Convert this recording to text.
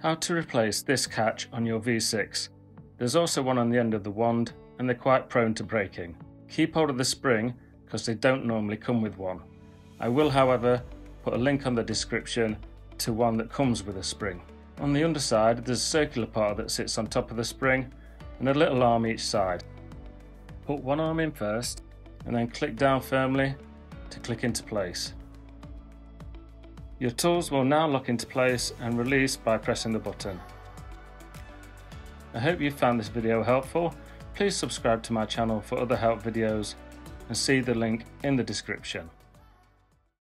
How to replace this catch on your V6. There's also one on the end of the wand and they're quite prone to breaking. Keep hold of the spring because they don't normally come with one. I will however put a link on the description to one that comes with a spring. On the underside there's a circular part that sits on top of the spring and a little arm each side. Put one arm in first and then click down firmly to click into place. Your tools will now lock into place and release by pressing the button. I hope you found this video helpful. Please subscribe to my channel for other help videos and see the link in the description.